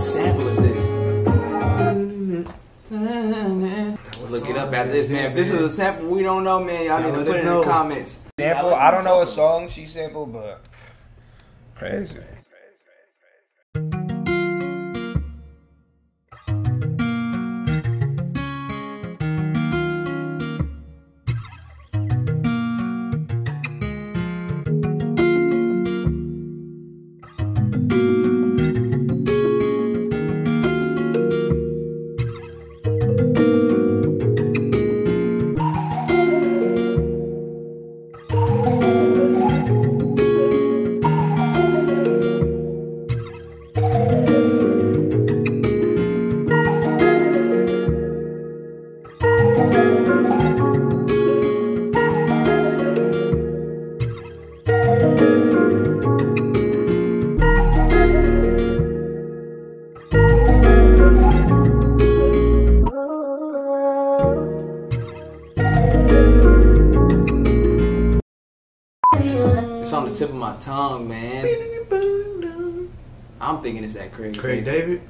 Sample is this? Look it up after this, man. If this is a sample we don't know, man, y'all need to put it in the comments. Sample. I don't know what song she sampled, but crazy. It's on the tip of my tongue, man. I'm thinking it's that crazy. Craig David.